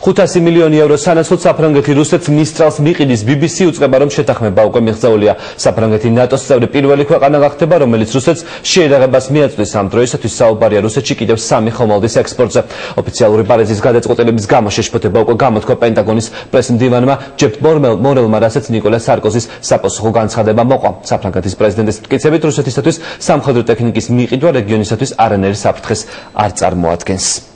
500 მილიონი ევრო სანაცვლოდ საფრანგეთი რუსეთს მისტრალს მიყიდის BBC უწყება რომ შეთანხმება. უკვე მიღწეულია. საფრანგეთი ნატოს წევრი პირველი ქვეყანა გახდება რომელიც რუსეთს შეერაღებას მიაწვდის. ამ დროისათვის საუბარია რუსეთში კიდევ სამი ხომალდის ექსპორტზე. ოფიციალური პარიზის გადაწყვეტილების გამო შეშფოთება უკვე გამოთქვა პენტაგონის პრესმდივანმა ჯეფ მორელმა რასაც ნიკოლა სარკოზის საპასუხო განცხადება მოყვა. საფრანგეთის პრეზიდენტის მტკიცებით რუსეთისათვის სამხედრო ტექნიკის მიყიდვა რეგიონისათვის არანაირ საფრთხეს არ წარმოადგენს.